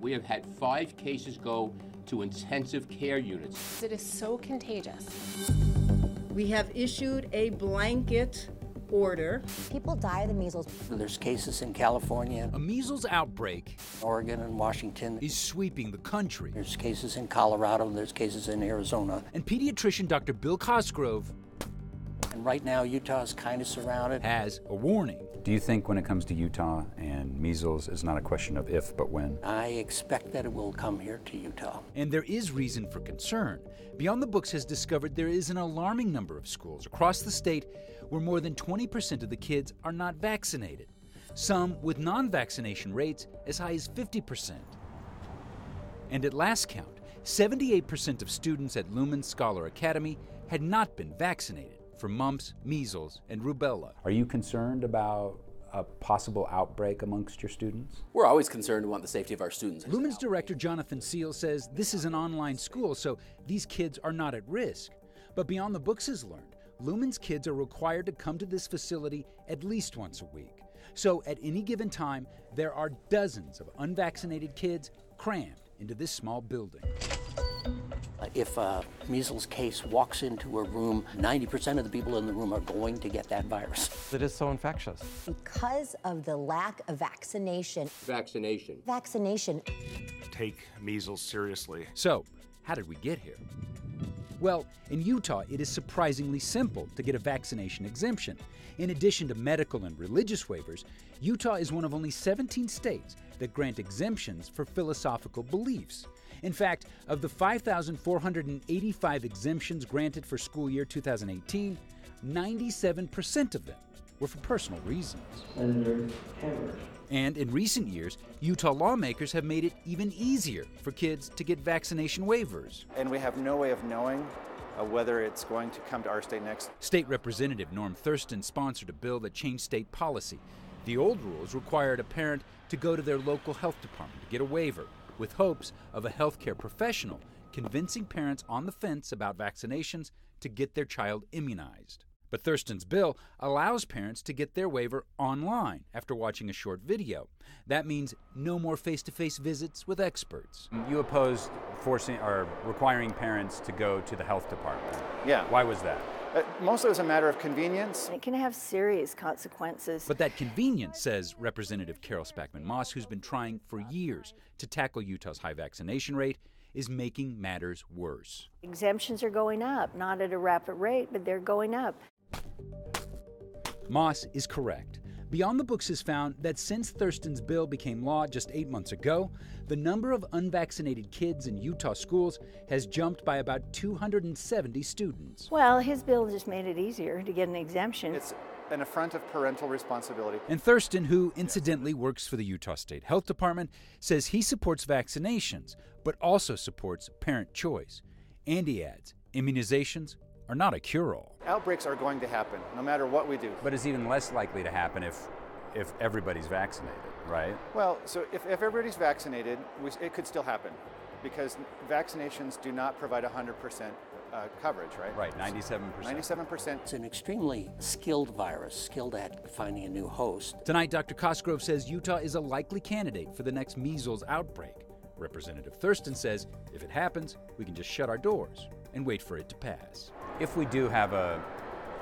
We have had five cases go to intensive care units. It is so contagious. We have issued a blanket order. People die of the measles. There's cases in California, A measles outbreak Oregon, and Washington. is sweeping the country. There's cases in Colorado, and there's cases in Arizona. And pediatrician Dr. Bill Cosgrove And right now, Utah is kind of surrounded. has a warning. Do you think when it comes to Utah and measles, it's not a question of if, but when? I expect that it will come here to Utah. And there is reason for concern. Beyond the Books has discovered there is an alarming number of schools across the state where more than 20% of the kids are not vaccinated, some with non vaccination rates as high as 50%. And at last count, 78% of students at Lumen Scholar Academy had not been vaccinated for mumps, measles, and rubella. Are you concerned about a possible outbreak amongst your students? We're always concerned about the safety of our students. Lumen's director Jonathan Seal says this is an online school, so these kids are not at risk. But Beyond the Books is learned Lumen's kids are required to come to this facility at least once a week. So at any given time, there are dozens of unvaccinated kids crammed into this small building. If a measles case walks into a room, 90% of the people in the room are going to get that virus. It is so infectious. Because of the lack of vaccination, Vaccination. vaccination take measles seriously. So, how did we get here? Well, in Utah, it is surprisingly simple to get a vaccination exemption. In addition to medical and religious waivers, Utah is one of only 17 states that grant exemptions for philosophical beliefs. In fact, of the 5,485 exemptions granted for school year 2018, 97% of them were for personal reasons. And in recent years, Utah lawmakers have made it even easier for kids to get vaccination waivers. and we have no way of knowing uh, whether it's going to come to our state next. State Representative Norm Thurston sponsored a bill that changed state policy. The old rules required a parent to go to their local health department to get a waiver, with hopes of a healthcare professional convincing parents on the fence about vaccinations to get their child immunized. But Thurston's bill allows parents to get their waiver online after watching a short video. That means no more face to face visits with experts. You opposed forcing or requiring parents to go to the health department. Yeah. Why was that? Uh, mostly it was a matter of convenience. It can have serious consequences. But that convenience, says Representative Carol Spackman Moss, who's been trying for years to tackle Utah's high vaccination rate, is making matters worse. Exemptions are going up, not at a rapid rate, but they're going up. Moss is correct. Beyond the Books has found that since Thurston's bill became law just eight months ago, the number of unvaccinated kids in Utah schools has jumped by about 270 students. Well, his bill just made it easier to get an exemption. It's an affront of parental responsibility. And Thurston, who incidentally works for the Utah State Health Department, says he supports vaccinations, but also supports parent choice. And he adds immunizations are not a cure all. Outbreaks are going to happen no matter what we do. But it's even less likely to happen if if everybody's vaccinated, right? Well, so if, if everybody's vaccinated, we, it could still happen because vaccinations do not provide 100% uh, coverage, right? Right, 97%. 97%. It's an extremely skilled virus, skilled at finding a new host. Tonight, Dr. Cosgrove says Utah is a likely candidate for the next measles outbreak. Representative Thurston says if it happens, we can just shut our doors and wait for it to pass. If we do have a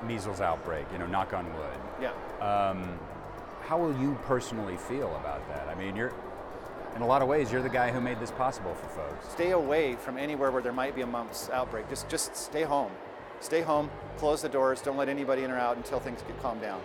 measles outbreak, you know, knock on wood, Yeah. um, how will you personally feel about that? I mean, you're, in a lot of ways, you're the guy who made this possible for folks. Stay away from anywhere where there might be a mumps outbreak. Just, just stay home. Stay home, close the doors, don't let anybody in or out until things get calmed down.